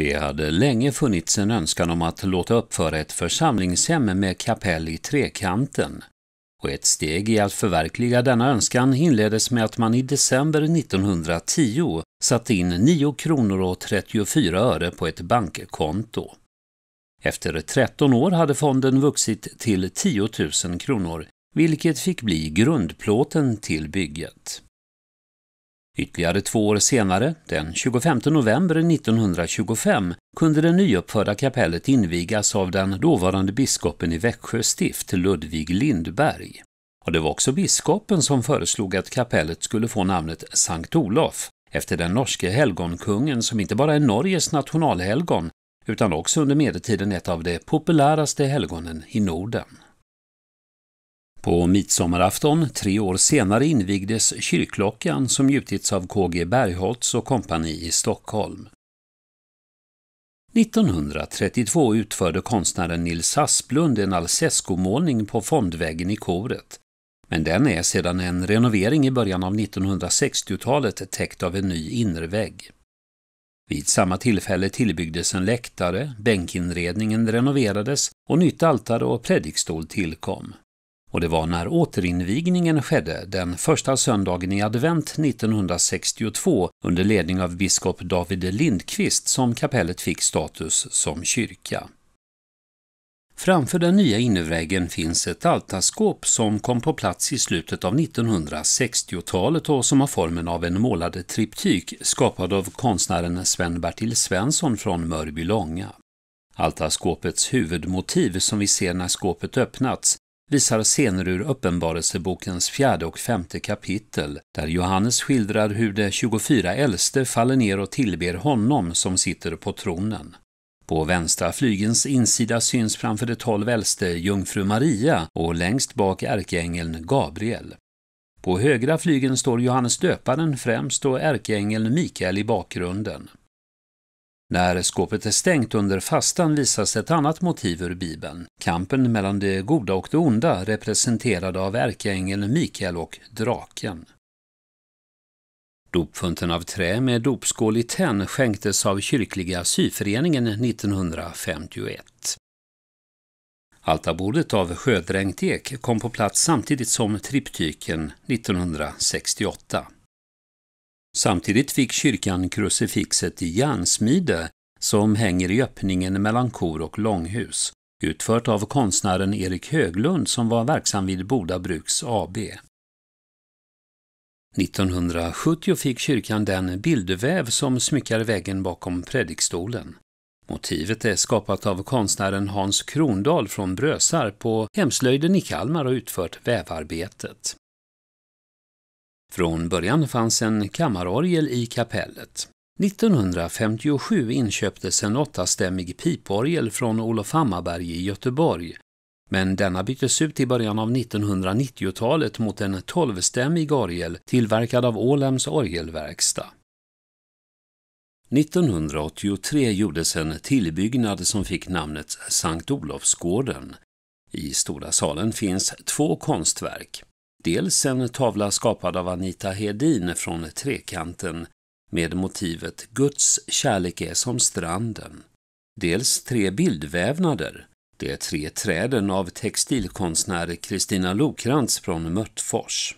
Det hade länge funnits en önskan om att låta uppföra ett församlingshem med kapell i Trekanten. Och ett steg i att förverkliga denna önskan inleddes med att man i december 1910 satte in 9 kronor och 34 öre på ett bankkonto. Efter 13 år hade fonden vuxit till 10 000 kronor, vilket fick bli grundplåten till bygget. Ytterligare två år senare, den 25 november 1925, kunde det nyuppförda kapellet invigas av den dåvarande biskopen i Växjö stift, Ludvig Lindberg. Och det var också biskopen som föreslog att kapellet skulle få namnet Sankt Olof, efter den norske helgonkungen som inte bara är Norges nationalhelgon, utan också under medeltiden ett av de populäraste helgonen i Norden. På midsommarafton tre år senare invigdes kyrkklockan som gjutits av KG Bergholtz och kompani i Stockholm. 1932 utförde konstnären Nils Asplund en Alcesco-målning på fondväggen i koret, men den är sedan en renovering i början av 1960-talet täckt av en ny innervägg. Vid samma tillfälle tillbyggdes en läktare, bänkinredningen renoverades och nytt altare och predikstol tillkom och det var när återinvigningen skedde den första söndagen i advent 1962 under ledning av biskop David Lindqvist som kapellet fick status som kyrka. Framför den nya innerväggen finns ett altarskåp som kom på plats i slutet av 1960-talet och som har formen av en målad triptyk skapad av konstnären Sven-Bertil Svensson från Mörbylånga. Altarskåpets huvudmotiv som vi ser när skåpet öppnats visar scener ur Uppenbarelsebokens fjärde och femte kapitel, där Johannes skildrar hur de 24 äldste faller ner och tillber honom som sitter på tronen. På vänstra flygens insida syns framför de tolv äldste jungfru Maria och längst bak ärkeängeln Gabriel. På högra flygen står Johannes döparen främst och ärkeängeln Mikael i bakgrunden. När skåpet är stängt under fastan visas ett annat motiv ur Bibeln, kampen mellan det goda och det onda representerade av ärkeängeln Mikael och draken. Dopfunten av trä med dopskål i tenn skänktes av Kyrkliga syföreningen 1951. Altarbordet av sjödränkt ek kom på plats samtidigt som triptyken 1968. Samtidigt fick kyrkan krucifixet i järnsmide som hänger i öppningen mellan kor och långhus, utfört av konstnären Erik Höglund som var verksam vid Boda Bruks AB. 1970 fick kyrkan den bildväv som smyckar väggen bakom predikstolen. Motivet är skapat av konstnären Hans Krondahl från Brösarp på Hemslöjden i Kalmar och utfört vävarbetet. Från början fanns en kammarorgel i kapellet. 1957 inköptes en åttastämmig piporgel från Olof Hammarberg i Göteborg, men denna byttes ut i början av 1990-talet mot en tolvstämmig orgel tillverkad av Ålems orgelverkstad. 1983 gjordes en tillbyggnad som fick namnet Sankt Olofsgården. I stora salen finns två konstverk. Dels en tavla skapad av Anita Hedin från Trekanten med motivet Guds kärlek är som stranden. Dels tre bildvävnader, de tre träden av textilkonstnär Kristina Lokrantz från Mörtfors.